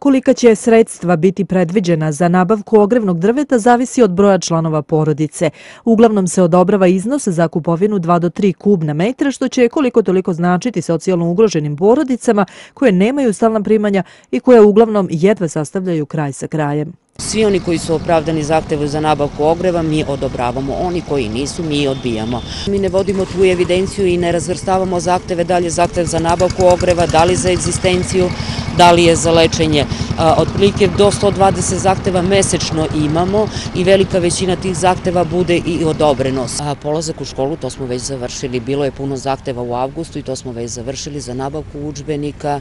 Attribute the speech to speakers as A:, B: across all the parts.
A: Kolika će sredstva biti predviđena za nabavku ogrevnog drveta zavisi od broja članova porodice. Uglavnom se odobrava iznos za kupovinu 2 do 3 kubna metra, što će koliko toliko značiti socijalno ugroženim porodicama koje nemaju stalna primanja i koje uglavnom jedva sastavljaju kraj sa krajem.
B: Svi oni koji su opravdani zahtevu za nabavku ogreva, mi odobravamo. Oni koji nisu, mi odbijamo. Mi ne vodimo tu evidenciju i ne razvrstavamo zahteve, da li je zahtev za nabavku ogreva, da li za egzistenciju, da li je za lečenje. Otprilike do 120 zahteva mesečno imamo i velika većina tih zahteva bude i odobreno. Polazak u školu, to smo već završili. Bilo je puno zahteva u avgustu i to smo već završili za nabavku učbenika.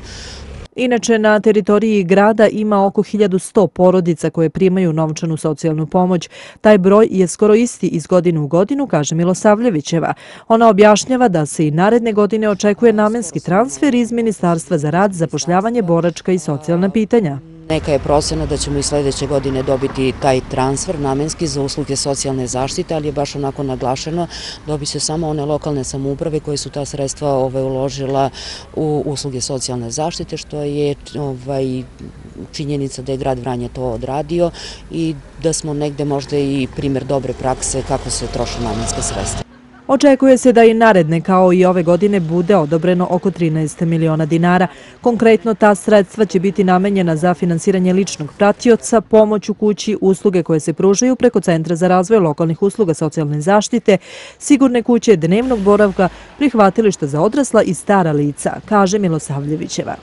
A: Inače, na teritoriji grada ima oko 1100 porodica koje primaju novčanu socijalnu pomoć. Taj broj je skoro isti iz godine u godinu, kaže Milosavljevićeva. Ona objašnjava da se i naredne godine očekuje namenski transfer iz Ministarstva za rad, zapošljavanje, boračka i socijalna pitanja.
B: Neka je procena da ćemo i sljedeće godine dobiti taj transfer namenski za usluge socijalne zaštite, ali je baš onako naglašeno dobit će samo one lokalne samouprave koje su ta sredstva ovaj, uložila u usluge socijalne zaštite, što je ovaj, činjenica da je grad Vranje to odradio i da smo negde možda i primjer dobre prakse kako se troše namenske sredstva.
A: Očekuje se da i naredne kao i ove godine bude odobreno oko 13 miliona dinara. Konkretno ta sredstva će biti namenjena za finansiranje ličnog pratioca, pomoć u kući, usluge koje se pružaju preko Centra za razvoj lokalnih usluga socijalne zaštite, sigurne kuće, dnevnog boravka, prihvatilišta za odrasla i stara lica, kaže Milosavljevićeva.